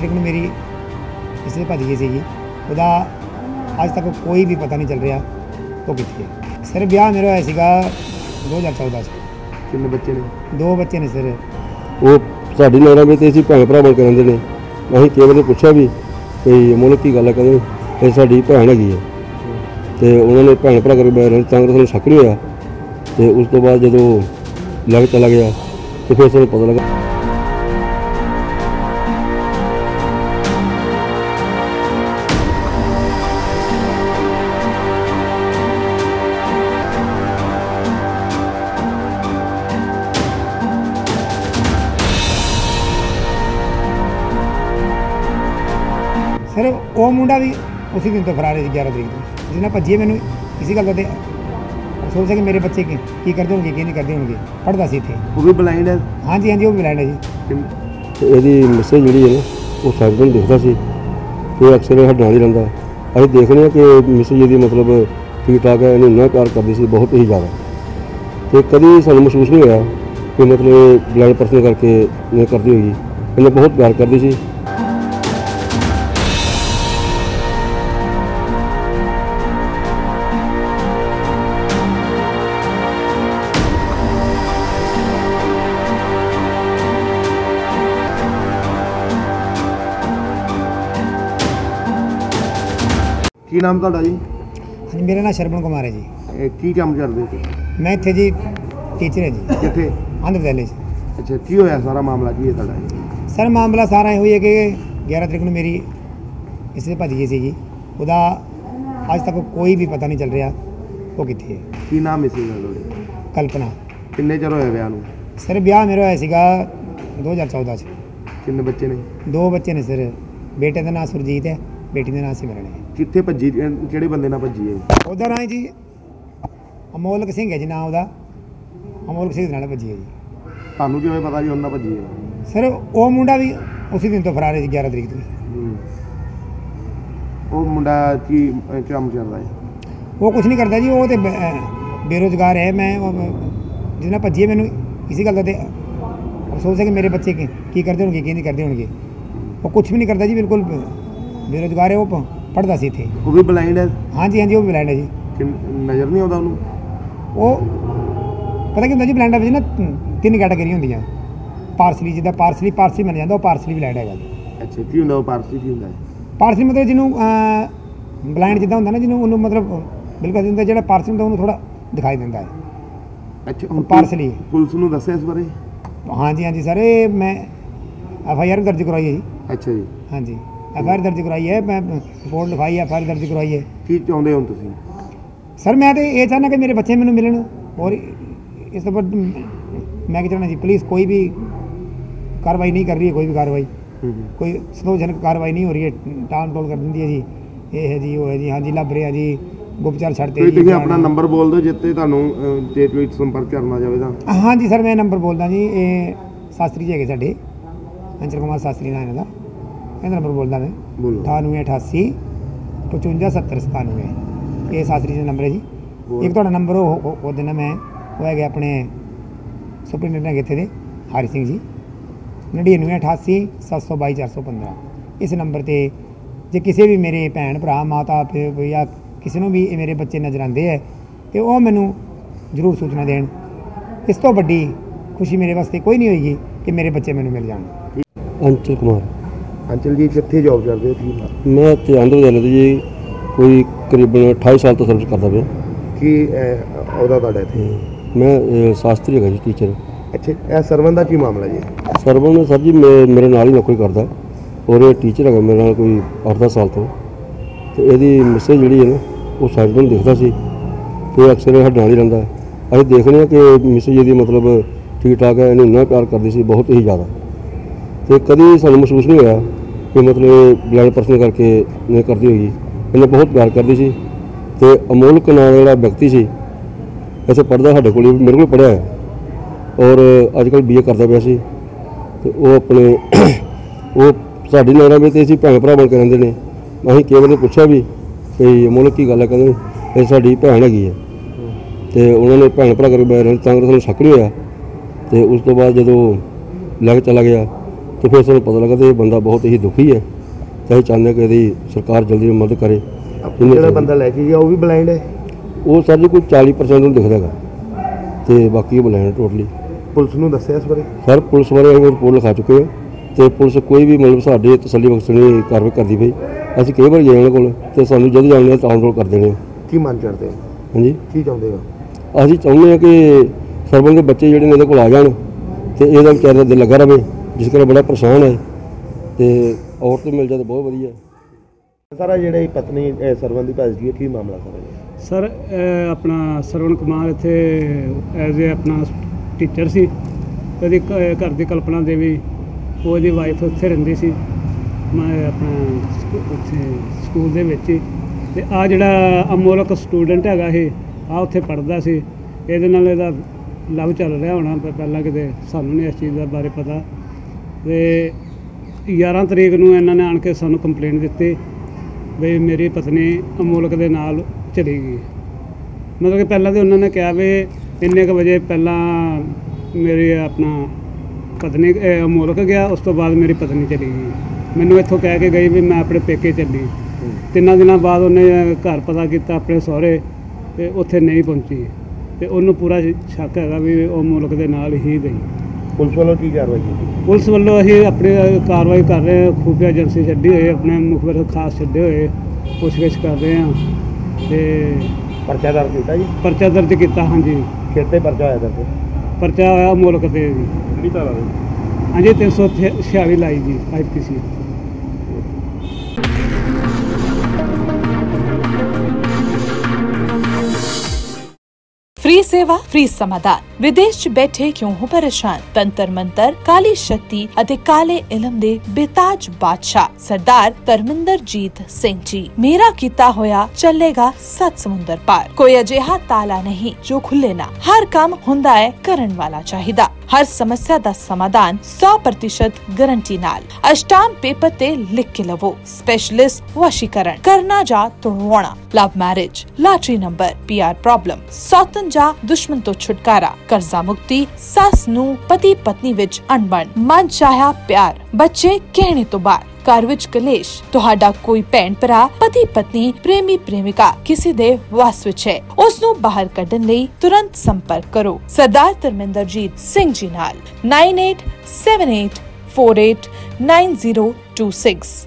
11 ਤਰੀਕ ਨੂੰ ਮੇਰੀ ਕਿਸੇ ਭੱਜ ਗਈ ਸੀਗੀ। ਉਹਦਾ ਅੱਜ ਤੱਕ ਕੋਈ ਵੀ ਪਤਾ ਨਹੀਂ ਚੱਲ ਰਿਹਾ ਉਹ ਕਿੱਥੇ ਹੈ। ਸਰ ਵਿਆਹ ਮੇਰਾ ਹੋਇਆ ਸੀਗਾ 2014 ਚ। ਕਿੰਨੇ ਬੱਚੇ ਨੇ? ਦੋ ਬੱਚੇ ਨੇ ਸਰ। ਉਹ ਸਾਡੀ ਨਜ਼ਰਾਂ ਵਿੱਚ ਅਸੀਂ ਭੈਣ ਭਰਾ ਬਣ ਕੇ ਰਹਿੰਦੇ ਨੇ। ਅਸੀਂ ਕਈ ਵਾਰੀ ਪੁੱਛਿਆ ਵੀ ਕਿ ਮੁਲਕ ਕੀ ਗੱਲ ਹੈ ਕਹਿੰਦੇ ਇਹ ਸਾਡੀ ਭੈਣ ਹੈਗੀ ਹੈ ਤੇ ਉਹਨਾਂ ਨੇ ਭੈਣ ਭਰਾ ਕਰਕੇ ਬੈਠ ਤਾਂ ਕਰਕੇ ਸਾਨੂੰ ਸ਼ੱਕ ਨਹੀਂ ਹੋਇਆ। ਤੇ ਉਸ ਤੋਂ ਬਾਅਦ ਜਦੋਂ ਲੱਗ ਚਲਾ ਗਿਆ ਤੇ ਫਿਰ ਸਾਨੂੰ ਪਤਾ ਲੱਗਾ ਉਹ ਮੁੰਡਾ ਵੀ ਉਸੇ ਦਿਨ ਤੋਂ ਫਰਾਰ ਹੈ ਜੀ 11 ਤਰੀਕ ਤੋਂ। ਜਿਹਨਾਂ ਭੱਜੀ ਹੈ ਮੈਨੂੰ ਇਸੇ ਗੱਲ ਦਾ ਤੇ ਅਫਸੋਸ ਹੈ ਕਿ ਮੇਰੇ ਬੱਚੇ ਕੀ ਕੀ ਕਰਦੇ ਹੋਣਗੇ ਕੀ ਨਹੀਂ ਕਰਦੇ ਹੋਣਗੇ। ਪੜਦਾ ਸੀ ਇੱਥੇ। ਉਹ ਵੀ ਬਲਾਈਂਡ ਹੈ? ਹਾਂਜੀ ਹਾਂਜੀ ਉਹ ਵੀ ਲੈਂਡ ਹੈ ਜੀ। ਤੇ ਇਹਦੀ ਮੈਸੇਜ ਜਿਹੜੀ ਹੈ ਨਾ ਉਹ ਨੂੰ ਦਿਖਦਾ ਸੀ। ਤੇ ਅਕਸਰ ਇਹ ਨਾਲ ਹੀ ਰਹਿੰਦਾ ਅਸੀਂ ਦੇਖਦੇ ਹਾਂ ਕਿ ਮੈਸੇਜ ਇਹਦੀ ਮਤਲਬ ਠੀਕ ਠਾਕ ਹੈ ਇਹਨੂੰ ਇੰਨਾ ਪਿਆਰ ਕਰਦੀ ਸੀ ਬਹੁਤ ਹੀ ਜ਼ਿਆਦਾ। ਤੇ ਕਦੀ ਸਾਨੂੰ ਮਹਿਸੂਸ ਨਹੀਂ ਹੋਇਆ ਕਿ ਮਤਲਬ ਬਲਾਈਂਡ ਪਰਸਨ ਕਰਕੇ ਇਹ ਕਰਦੀ ਹੋਈ ਇਹਨੇ ਬਹੁਤ ਪਿਆਰ ਕਰਦੀ ਸੀ। ਕੀ ਨਾਮ ਤੁਹਾਡਾ ਜੀ? ਹਾਂਜੀ ਮੇਰਾ ਨਾਮ ਸ਼ਰਵਣ ਕੁਮਾਰ ਹੈ ਜੀ। ਇਹ ਕੀ ਕੰਮ ਕਰਦੇ? ਹੋ ਮੈਂ ਇੱਥੇ ਜੀ ਟੀਚਰ ਹਾਂ ਜੀ। ਕਿੱਥੇ? ਆਂਧਰ ਪ੍ਰਦੇਸ਼। ਅੱਛਾ ਕੀ ਹੋਇਆ? ਸਾਰਾ ਮਾਮਲਾ ਕੀ ਹੈ ਤੁਹਾਡਾ ਜੀ? ਸਰ ਮਾਮਲਾ ਸਾਰਾ ਇਹੋ ਹੀ ਹੈ ਕਿ 11 ਤਰੀਕ ਨੂੰ ਮੇਰੀ ਕਿਸੇ ਭੱਜ ਗਈ ਸੀਗੀ। ਉਹਦਾ ਅੱਜ ਤੱਕ ਕੋਈ ਵੀ ਪਤਾ ਨਹੀਂ ਚੱਲ ਰਿਹਾ ਉਹ ਕਿੱਥੇ ਹੈ। ਕੀ ਨਾਮ ਮਿਸਿੰਗ ਹੈ ਤੁਹਾਡੇ? ਕਲਪਨਾ। ਕਿੰਨੇ ਚਿਰ ਹੋਇਆ ਵਿਆਹ ਨੂੰ? ਸਰ ਵਿਆਹ ਮੇਰਾ ਹੋਇਆ ਸੀਗਾ 2014 ਚ। ਕਿੰਨੇ ਬੱਚੇ ਨੇ? ਦੋ ਬੱਚੇ ਨੇ ਸਰ। ਬੇਟੇ ਦਾ ਨਾਮ ਸੁਰਜੀਤ ਹੈ ਬੇਟੀ ਦਾ ਨਾਮ ਸਿਮਰਨ ਹੈ। ਕਿੱਥੇ ਭੱਜੀ ਅਹ ਕਿਹੜੇ ਬੰਦੇ ਨਾਲ ਭੱਜੀ ਹੈ ਉਹਦਾ ਨਾਂ ਜੀ ਅਮੋਲਕ ਸਿੰਘ ਹੈ ਜੀ ਨਾਮ ਉਹਦਾ। ਅਮੋਲਕ ਸਿੰਘ ਦੇ ਨਾਲ ਭੱਜੀ ਹੈ ਜੀ। ਤੁਹਾਨੂੰ ਕਿਵੇਂ ਪਤਾ ਜੀ ਉਹਨਾਂ ਭੱਜੀ ਹੈ? ਸਰ ਉਹ ਮੁੰਡਾ ਵੀ ਉਸੇ ਦਿਨ ਤੋਂ ਫਰਾਰ ਹੈ ਜੀ 11 ਤਰੀਕ ਤੋਂ ਹੂੰ। ਉਹ ਮੁੰਡਾ ਕੀ ਅਹ ਕੰਮ ਕਰਦਾ ਹੈ? ਉਹ ਕੁਝ ਨਹੀਂ ਕਰਦਾ ਜੀ ਉਹ ਤੇ ਬੇਰੁਜ਼ਗਾਰ ਹੈ। ਮੈਂ ਉਹ- ਜਿਹਦੇ ਨਾਲ ਭੱਜੀ ਹੈ ਮੈਨੂੰ ਇਸੇ ਗੱਲ ਦਾ ਤੇ ਅਫਸੋਸ ਹੈ ਕਿ ਮੇਰੇ ਬੱਚੇ ਕੀ ਕੀ ਕਰਦੇ ਹੋਣਗੇ ਕੀ ਨਹੀਂ ਕਰਦੇ ਹੋਣਗੇ। ਉਹ ਕੁਝ ਵੀ ਨਹੀਂ ਕਰਦਾ ਜੀ ਬਿਲਕੁਲ ਬੇਰੁਜ਼ਗਾਰ ਹੈ ਉਹ ਪੜਦਾ ਸੀ ਇੱਥੇ। ਉਹ ਵੀ ਬਲਾਈਂਡ ਹੈ? ਹਾਂਜੀ ਹਾਂਜੀ ਉਹ ਵੀ ਬਲੈਂਡ ਹੈ ਜੀ। ਕਿੰਨ- ਨਜ਼ਰ ਨਹੀਂ ਆਉਂਦਾ ਉਹਨੂੰ? ਉਹ ਪਤਾ ਕੀ ਹੁੰਦਾ ਜੀ ਬਲੈਂਡ ਵਿੱਚ ਨਾ ਤਿੰਨ ਕੈਟਾਗਰੀ ਹੁੰਦੀਆਂ। ਪਾਰਸਲੀ ਜਿੱਦਾਂ ਪਾਰਸਲੀ ਪਾਰਸਲੀ ਮੰਨ ਜਾਂਦਾ ਉਹ ਪਾਰਸਲੀ ਬਲੈਂਡ ਹੈਗਾ ਜੀ। ਅੱਛਾ ਕੀ ਹੁੰਦਾ ਉਹ ਪਾਰਸੀ ਕੀ ਹੁੰਦਾ? ਹੈ ਪਾਰਸਲੀ ਮਤਲਬ ਜਿਹਨੂੰ ਬਲਾਈਂਡ ਜਿੱਦਾਂ ਹੁੰਦਾ ਨਾ ਜਿਹਨੂੰ ਉਹਨੂੰ ਮਤਲਬ ਬਿਲਕੁਲ ਦਿੰਦਾ ਜਿਹੜਾ ਪਾਰਸਲੀ ਹੁੰਦਾ ਉਹਨੂੰ ਥੋੜਾ ਦਿਖਾਈ ਦਿੰਦਾ ਹੈ। ਅੱਛਾ ਉਹ ਪਾਰਸਲੀ। ਪੁਲਿਸ ਨੂੰ ਦੱਸਿਆ ਇਸ ਬਾਰੇ? ਹਾਂਜੀ ਹਾਂਜੀ ਸਰ ਇਹ ਮੈਂ ਐਫ ਆਈ ਆਰ ਦਰਜ ਕਰਵਾਈ ਹੈ ਜੀ। ਅੱਛਾ ਜੀ। ਹਾਂਜੀ। ਐਫ ਆਰ ਦਰਜ ਕਰਵਾਈ ਹੈ ਮੈਂ ਰਿਪੋਰਟ ਲਿਖਾਈ ਹੈ ਐਫ ਆਰ ਦਰਜ ਕਰਵਾਈ ਹੈ। ਕੀ ਚਾਹੁੰਦੇ ਹੋ ਤੁਸੀਂ? ਸਰ ਮੈਂ ਤੇ ਇਹ ਚਾਹੁੰਦਾ ਕਿ ਮੇਰੇ ਬੱਚੇ ਮੈਨੂੰ ਮਿਲਣ ਔਰ ਇਸ ਤੋਂ ਬਾਅਦ ਮੈਂ ਕੀ ਚਾਹੁੰਦਾ ਜੀ ਪੁਲਿਸ ਕੋਈ ਵੀ ਕਾਰਵਾਈ ਨਹੀਂ ਕਰ ਰਹੀ ਹੈ ਕੋਈ ਵੀ ਕਾਰਵਾਈ। ਹੂੰ ਹੂੰ। ਕੋਈ ਸੰਤੋਸ਼ਜਨਕ ਕਾਰਵਾਈ ਨਹੀਂ ਹੋ ਰਹੀ ਹੈ ਟਾਲ ਟੋਲ ਕਰ ਦਿੰਦੀ ਹੈ ਜੀ। ਇਹ ਹੈ ਜੀ ਉਹ ਹੈ ਜੀ ਹਾਂਜੀ ਲੱਭ ਰਿਹਾ ਜੀ ਗੁਪਚਾਰ ਛੱਡਤੇ ਤੁਸੀਂ ਤੁਸੀਂ ਆਪਣਾ ਨੰਬਰ ਬੋਲ ਦਿਓ ਜਿੱਤੇ ਤੁਹਾਨੂੰ ਜੇ ਕੋਈ ਸੰਪਰਕ ਕਰਨਾ ਜਾਵੇ ਤਾਂ। ਹਾਂਜੀ ਸਰ ਮੈਂ ਨੰਬਰ ਬੋਲਦਾ ਜੀ ਇਹ ਸ਼ਾਸਤਰੀ ਜੀ ਹੈਗੇ ਸਾਡੇ ਅੰਚਲ ਕੁਮਾਰ ਸ਼ਾਸਤਰੀ ਨਾਮ ਇਹਦਾ ਇਹਦਾ ਨੰਬਰ ਬੋਲਦਾ ਮੈਂ। ਬੋਲੋ। 9888 557097 ਇਹ ਸ਼ਾਸਤਰੀ ਜੀ ਦਾ ਨੰਬਰ ਹੈ ਜੀ? ਇੱਕ ਤੁਹਾਡਾ ਨੰਬਰ ਉਹ ਉਹ- ਦੇਣਾ ਮੈਂ ਉਹ ਹੈਗੇ ਆਪਣੇ ਸੁਪਰਡੈਂਟ ਹੈਗੇ ਇੱਥੇ ਦੇ ਹਰੀ ਸਿੰਘ ਜੀ। 9988 722 415 ਇਸ ਨੰਬਰ ਤੇ ਜੇ ਕਿਸੇ ਵੀ ਮੇਰੇ ਭੈਣ ਭਰਾ ਮਾਤਾ ਪਿਓ ਜਾਂ ਕਿਸੇ ਨੂੰ ਵੀ ਇਹ ਮੇਰੇ ਬੱਚੇ ਨਜ਼ਰ ਆਉਂਦੇ ਹੈ ਤੇ ਉਹ ਮੈਨੂੰ ਜ਼ਰੂਰ ਸੂਚਨਾ ਦੇਣ। ਇਸ ਤੋਂ ਵੱਡੀ ਖੁਸ਼ੀ ਮੇਰੇ ਵਾਸਤੇ ਕੋਈ ਨਹੀਂ ਹੋਏਗੀ ਕਿ ਮੇਰੇ ਬੱਚੇ ਮੈਨੂੰ ਮਿਲ ਜਾਣ। ਅੰਚਲ ਕੁਮਾਰ। ਅੰਚਲ ਜੀ ਕਿੱਥੇ ਜੌਬ ਕਰਦੇ ਹੋ ਤੁਸੀਂ? ਮੈਂ ਇੱਥੇ ਆਂਧਰ ਪ੍ਰਦੇਸ਼ ਜੀ ਕੋਈ ਕਰੀਬਨ 28 ਸਾਲ ਤੋਂ ਸਰਵਿਸ ਕਰਦਾ ਪਿਆ। ਕੀ ਅਹ, ਅਹੁਦਾ ਤੁਹਾਡਾ ਇੱਥੇ? ਮੈਂ ਅਹ, ਸ਼ਾਸਤਰੀ ਹੈਗਾ ਜੀ ਟੀਚਰ ਅੱਛਾ ਇਹ ਸਰਵਨ ਦਾ ਕੀ ਮਾਮਲਾ ਜੀ? ਸਰਵਨ ਸਰ ਜੀ ਮੇ- ਮੇਰੇ ਨਾਲ ਹੀ ਨੌਕਰੀ ਕਰਦਾ। ਔਰ ਇਹ ਟੀਚਰ ਹੈਗਾ ਮੇਰੇ ਨਾਲ ਕੋਈ 8-10 ਸਾਲ ਤੋਂ। ਤੇ ਇਹਦੀ ਮੈਸੇਜ ਜਿਹੜੀ ਹੈ ਨਾ ਉਹ ਸਾਡੇ ਨੂੰ ਦਿਖਦਾ ਸੀ। ਤੇ ਅਕਸਰ ਇਹ ਸਾਡੇ ਨਾਲ ਹੀ। ਰਹਿੰਦਾ ਅਸੀਂ ਦੇਖਦੇ ਹਾਂ ਕਿ ਮੈਸੇਜ ਇਹਦੀ ਮਤਲਬ ਠੀਕ ਠਾਕ ਹੈ ਇਹਨੂੰ ਇੰਨਾ ਪਿਆਰ ਕਰਦੀ ਸੀ ਬਹੁਤ ਹੀ ਜ਼ਿਆਦਾ। ਤੇ ਕਦੀ ਸਾਨੂੰ ਮਹਿਸੂਸ ਨਹੀਂ ਹੋਇਆ ਕਿ ਮਤਲਬ ਬਲੈਂਡ ਪਰਸਨ ਕਰਕੇ ਇਹ ਕਰਦੀ ਹੋਈ ਇਹਨੇ ਬਹੁਤ ਪਿਆਰ ਕਰਦੀ ਸੀ ਤੇ ਅਮੋਲਕ ਨਾਂ ਜਿਹੜਾ ਵਿਅਕਤੀ ਸੀ। ਇੱਥੇ ਪੜਦਾ ਸਾਡੇ ਕੋਲ ਹੀ ਮੇਰੇ ਕੋਲ ਪੜਿਆ ਹੈ। ਔਰ ਅੱਜ ਕੱਲ੍ਹ ਬੀਏ ਕਰਦਾ ਪਿਆ ਸੀ। ਤੇ ਉਹ ਆਪਣੇ ਉਹ ਸਾਡੀ ਨਜ਼ਰਾਂ ਵਿੱਚ ਅਸੀਂ ਭੈਣ ਭਰਾ ਬਣ ਕੇ ਰਹਿੰਦੇ ਨੇ। ਅਸੀਂ ਕਈ ਵਾਰੀ ਪੁੱਛਿਆ ਵੀ ਕਿ ਅਮੋਲਕ ਕੀ ਗੱਲ ਹੈ? ਕਹਿੰਦੇ ਇਹ ਸਾਡੀ ਭੈਣ ਹੈਗੀ ਹੈ। ਤੇ ਉਹਨਾਂ ਨੇ ਭੈਣ ਭਰਾ ਕਰਕੇ ਬੈਠ ਰਹੇ ਤਾਂ ਕਰਕੇ ਸਾਨੂੰ ਸ਼ੱਕ ਨਹੀਂ ਹੋਇਆ। ਤੇ ਉਸ ਤੋਂ ਬਾਅਦ ਜਦੋਂ ਲੱਗ ਚਲਾ ਗਿਆ ਤੇ ਫਿਰ ਸਾਨੂੰ ਪਤਾ ਲੱਗਾ ਤੇ ਇਹ ਬੰਦਾ ਬਹੁਤ ਹੀ ਦੁਖੀ ਹੈ। ਤੇ ਅਸੀਂ ਚਾਹੁੰਦੇ ਹਾਂ ਕਿ ਇਹਦੀ ਸਰਕਾਰ ਜਲਦੀ ਮਦਦ ਕਰੇ। ਜਿਹੜਾ ਬੰਦਾ ਲੈ ਕੇ ਗਿਆ ਉਹ ਵੀ ਬਲਾਈਂਡ ਹੈ? ਉਹ ਸਰ ਜੀ ਕੋਈ 40% ਨੂੰ ਦਿਖਦਾ ਹੈਗਾ। ਤੇ ਬਾਕੀ ਬਲੈਂਡ ਟੋਟਲੀ ਪੁਲਿਸ ਨੂੰ ਦੱਸਿਆ ਇਸ ਬਾਰੇ? ਸਰ ਪੁਲਿਸ ਵਾਲੇ ਅਸੀਂ ਰਿਪੋਰਟ ਲਿਖਾ ਚੁੱਕੇ ਹਾਂ। ਤੇ ਪੁਲਿਸ ਕੋਈ ਵੀ ਮਤਲਬ ਸਾਡੇ ਤਸੱਲੀ ਬਖਸ਼ ਨਹੀਂ ਕਾਰਵਾਈ ਕਰਦੀ ਪਈ। ਅਸੀਂ ਕਈ ਵਾਰ ਗਏ ਉਹਨਾਂ ਕੋਲ ਤੇ ਸਾਨੂੰ ਜਦ ਜਾਣਦੇ ਤਾਂ ਰੋਲ ਕਰ ਦੇਣੇ। ਕੀ ਮਨ ਚੜਦੇ ਹਾਂਜੀ? ਕੀ ਚਾਹੁੰਦੇ ਹੋ? ਅਸੀਂ ਚਾਹੁੰਦੇ ਹਾਂ ਕਿ ਸਰਬੰਗ ਦੇ ਬੱਚੇ ਜਿਹੜੇ ਨੇ ਇਹਦੇ ਕੋਲ ਆ ਜਾਣ ਤੇ ਇਹਦਾ ਵਿਚਾਰੇ ਦਾ ਦਿਲ ਲੱਗਾ ਰਵੇ ਜਿਸ ਕਰਕੇ ਬੜਾ ਪਰੇਸ਼ਾਨ ਹੈ ਤੇ ਔਰਤ ਮਿਲ ਜਾਏ ਤਾਂ ਬਹੁਤ ਵਧੀਆ। ਸਾਰਾ ਜਿਹੜੇ ਪਤਨੀ ਅਹ, ਸਰਵਨ ਦੀ ਭੱਜ ਗਈ ਹੈ, ਕੀ ਮਾਮਲਾ ਸਾਰਾ ਜੀ ਸਰ ਇਹ ਆਪਣਾ ਸਰਵਣ ਕੁਮਾਰ ਇੱਥੇ ਐਜ਼ ਅ ਆਪਣਾ ਟੀਚਰ ਸੀ। ਉਹਦੀ ਘਰ ਦੀ ਕਲਪਨਾ ਦੇਵੀ ਉਹ ਇਹਦੀ ਵਾਈਫ ਉੱਥੇ ਰਹਿੰਦੀ ਸੀ। ਮੈਂ ਆਪਣਾ ਸਕੂ- ਉੱਥੇ ਸਕੂਲ ਦੇ ਵਿੱਚ ਹੀ। ਤੇ ਆ ਜਿਹੜਾ ਅਮੋਲਕ ਸਟੂਡੈਂਟ ਹੈਗਾ ਇਹ ਆ ਉੱਥੇ ਪੜਦਾ ਸੀ। ਇਹਦੇ ਨਾਲ ਇਹਦਾ ਲਵ ਚੱਲ ਰਿਹਾ ਹੋਣਾ। ਪ- ਪਹਿਲਾਂ ਕਿਤੇ ਸਾਨੂੰ ਨਹੀਂ ਇਸ ਚੀਜ਼ ਦਾ ਬਾਰੇ ਪਤਾ। ਤੇ 11 ਤਰੀਕ ਨੂੰ ਇਹਨਾਂ ਨੇ ਆਣ ਕੇ ਸਾਨੂੰ ਕੰਪਲੇਂਟ ਦਿੱਤੀ ਵੀ ਮੇਰੀ ਪਤਨੀ ਅਮੋਲਕ ਦੇ ਨਾਲ ਚਲੀ ਗਈ। ਮਤਲਬ ਕਿ ਪਹਿਲਾਂ ਤੇ ਉਹਨਾਂ ਨੇ ਕਿਹਾ ਵੀ ਇੰਨੇ ਕੁ ਵਜੇ ਪਹਿਲਾਂ ਮੇਰੀ ਆਪਣਾ ਪਤਨੀ ਅਮੋਲਕ ਗਿਆ, ਉਸ ਤੋਂ ਬਾਅਦ ਮੇਰੀ ਪਤਨੀ ਚਲੀ ਗਈ। ਮੈਨੂੰ ਇੱਥੋਂ ਕਹਿ ਕੇ ਗਈ ਵੀ ਮੈਂ ਆਪਣੇ ਪੇਕੇ ਚੱਲੀ। ਤਿੰਨਾਂ ਦਿਨਾਂ ਬਾਅਦ ਉਹਨੇ ਘਰ ਪਤਾ ਕੀਤਾ ਆਪਣੇ ਸਹੁਰੇ ਤੇ ਉੱਥੇ ਨਹੀਂ ਪਹੁੰਚੀ। ਤੇ ਉਹਨੂੰ ਪੂਰਾ ਸ਼ੱਕ ਹੈਗਾ ਵੀ ਉਹ ਮੁਲਕ ਦੇ ਨਾਲ ਹੀ ਗਈ। ਪੁਲਿਸ ਵੱਲੋਂ ਕੀ ਕਾਰਵਾਈ ਕੀਤੀ? ਪੁਲਿਸ ਵੱਲੋਂ ਅਸੀਂ ਆਪਣੀ ਕਾਰਵਾਈ ਕਰ ਰਹੇ ਹਾਂ। ਖੂਫੀਆ ਏਜੰਸੀ ਛੱਡੀ ਹੋਈ ਹੈ, ਆਪਣੇ ਮੁਖਬਰ ਖਾਸ ਛੱਡੇ ਹੋਏ ਪੁੱਛਗਿੱਛ ਕਰ ਰਹੇ ਹਾਂ। ਤੇ ਪਰਚਾ ਦਰਜ ਕੀਤਾ ਜੀ? ਪਰਚਾ ਦਰਜ ਕੀਤਾ ਹਾਂਜੀ। ਖੇਤੇ ਪਰਚਾ ਹੋਇਆ ਦਰਜ? ਪਰਚਾ ਹੋਇਆ ਮੁਲਕ ਤੇ ਜੀ। ਕਿਹੜੀ ਤਰ੍ਹਾਂ ਦਾ ਹਾਂਜੀ 346 ਲਾਈ ਜੀ ਆਈਪੀਸੀ सेवा फ्री समाधान ਵਿਦੇਸ਼ 'ਚ ਬੈਠੇ ਕਿਉਂ ਹੋ ਪਰੇਸ਼ਾਨ ਤੰਤਰ ਮੰਤਰ ਕਾਲੀ ਸ਼ਕਤੀ ਅਤੇ ਕਾਲੇ ਇਲਮ ਦੇ ਬੇਤਾਜ ਬਾਦਸ਼ਾਹ ਸਰਦਾਰ ਧਰਮਿੰਦਰਜੀਤ ਸਿੰਘ ਜੀ ਮੇਰਾ ਕੀਤਾ ਹੋਇਆ ਚੱਲੇਗਾ ਸੱਤ ਸਮੁੰਦਰ ਪਾਰ ਕੋਈ ਅਜਿਹਾ ਤਾਲਾ ਨਹੀਂ ਜੋ ਖੁੱਲੇ ਨਾ ਹਰ ਕੰਮ ਹੁੰਦਾ ਹੈ ਕਰਨ ਵਾਲਾ ਚਾਹੀਦਾ ਹਰ ਸਮੱਸਿਆ ਦਾ ਸਮਾਧਾਨ 100% ਗਾਰੰਟੀ ਨਾਲ ਅਸ਼ਟਾਮ ਪੇਪਰ ਤੇ ਲਿਖ ਕੇ ਲਵੋ ਸਪੈਸ਼ਲਿਸਟ ਵਸ਼ੀਕਰਨ ਕਰਨਾ ਜਾਂ ਤੋੜਵਾਉਣਾ love marriage lottery number PR problem ਸੌਤਨ ਜਾਂ ਦੁਸ਼ਮਣ ਤੋਂ ਛੁਟਕਾਰਾ, ਕਰਜ਼ਾ ਮੁਕਤੀ, ਸੱਸ ਨੂੰ ਪਤੀ ਪਤਨੀ ਵਿੱਚ ਅਣਬਣ, ਮਨ ਚਾਹਿਆ ਪਿਆਰ, ਬੱਚੇ ਕਹਿਣੇ ਤੋਂ ਬਾਅਦ ਘਰ ਵਿੱਚ ਕਲੇਸ਼, ਤੁਹਾਡਾ ਕੋਈ ਭੈਣ ਭਰਾ, ਪਤੀ ਪਤਨੀ, ਪ੍ਰੇਮੀ ਪ੍ਰੇਮਿਕਾ ਕਿਸੇ ਦੇ ਵਸ ਵਿੱਚ ਹੈ ਉਸ ਨੂੰ ਬਾਹਰ ਕੱਢਣ ਲਈ ਤੁਰੰਤ ਸੰਪਰਕ ਕਰੋ। ਸਰਦਾਰ ਧਰਮਿੰਦਰਜੀਤ ਸਿੰਘ ਜੀ ਨਾਲ 9878489026